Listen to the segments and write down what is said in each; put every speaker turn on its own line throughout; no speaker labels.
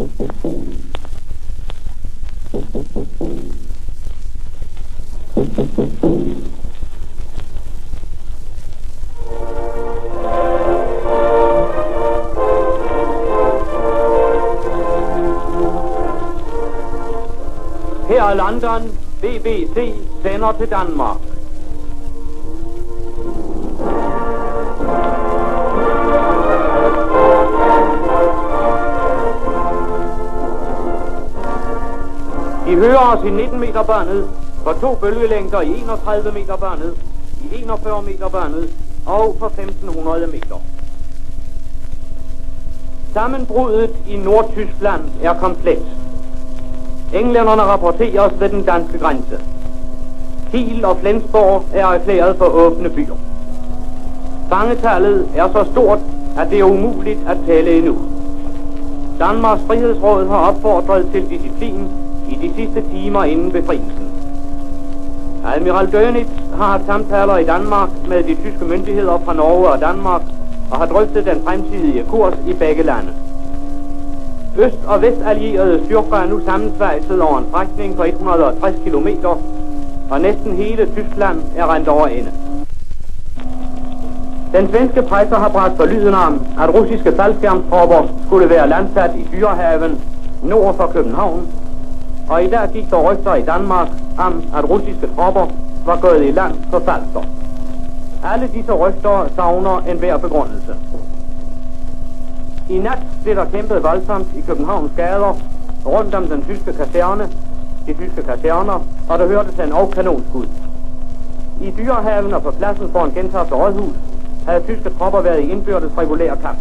Her er London. BBC sender til Danmark. Hører os i 19 meter børnet, for to bølgelængder i 31 meter børnet, i 41 meter børnet og for 1500 meter. Sammenbruddet i Nordtyskland er komplet. Englænderne rapporteres ved den danske grænse. Kiel og Flensborg er erklæret for åbne byer. Fangetallet er så stort, at det er umuligt at tale endnu. Danmarks Frihedsråd har opfordret til disciplin de sidste timer inden befrielsen. Admiral Dönitz har haft samtaler i Danmark med de tyske myndigheder fra Norge og Danmark og har drøftet den fremtidige kurs i begge lande. Øst- og vestallierede styrker er nu sammensvejset over en strækning på 160 km, og næsten hele Tyskland er rent over ende. Den svenske presse har bragt for lyden om, at russiske faldskærmstropper skulle være landsat i Dyrehaven nord for København, og i dag gik der rygter i Danmark om, at russiske tropper var gået i land på Falster. Alle disse rygter savner en hver begrundelse. I nat blev der kæmpet voldsomt i Københavns gader rundt om den tyske kaserne, de tyske kaserner, og der hørtes en og kanonskud. I dyrehaven og på pladsen foran Gentofte Rådhus havde tyske tropper været i indbyrdes regulær kamp.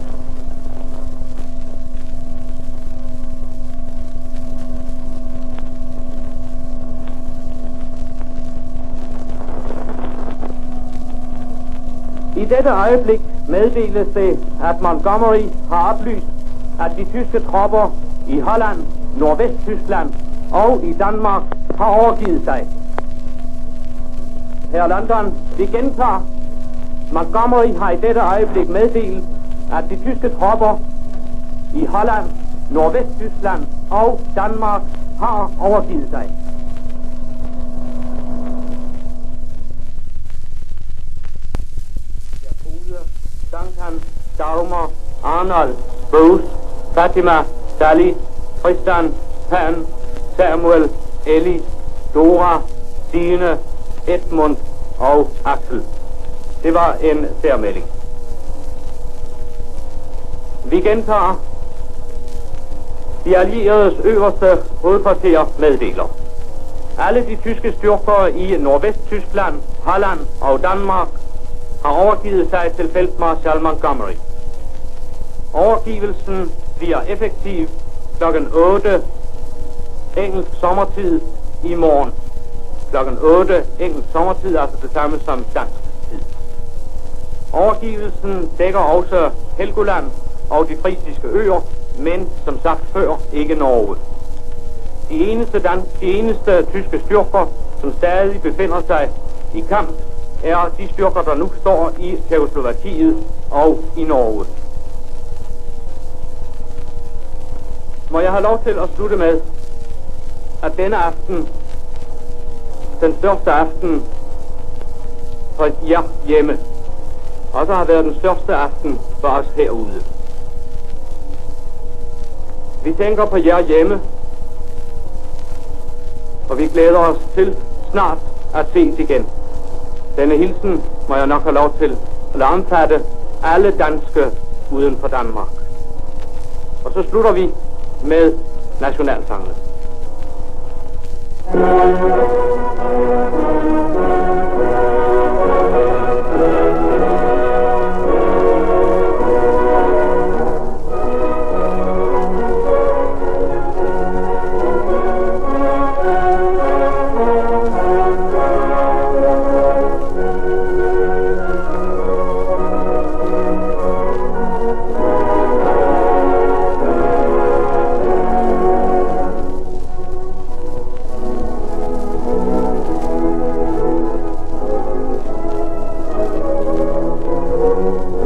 I dette øjeblik meddeles det, at Montgomery har oplyst, at de tyske tropper i Holland, Nordvesttyskland og i Danmark har overgivet sig. Her London, vi gentager. Montgomery har i dette øjeblik meddelt, at de tyske tropper i Holland, Nordvesttyskland og Danmark har overgivet sig. Dagmar, Arnold, Bruce, Fatima, Sally, Tristan, Pan, Samuel, Ellie, Dora, Stine, Edmund og Axel. Det var en særmelding. Vi gentager. De allieredes øverste hovedkvarter meddeler. Alle de tyske styrker i Nordvesttyskland, Holland og Danmark har overgivet sig til feltmarskal Montgomery. Overgivelsen bliver effektiv kl. 8 engelsk sommertid i morgen. Kl. 8 engelsk sommertid, altså det samme som dansk tid. Overgivelsen dækker også Helgoland og de frisiske øer, men som sagt før ikke Norge. De eneste, dan de eneste tyske styrker, som stadig befinder sig i kamp, er de styrker, der nu står i Tjekoslovakiet og i Norge. Må jeg have lov til at slutte med, at denne aften, den største aften for jer hjemme, også har været den største aften for os herude. Vi tænker på jer hjemme, og vi glæder os til snart at ses igen. Denne hilsen må jeg nok have lov til at omfatte alle danske uden for Danmark. Og så slutter vi med nationalsangene. Thank you. Música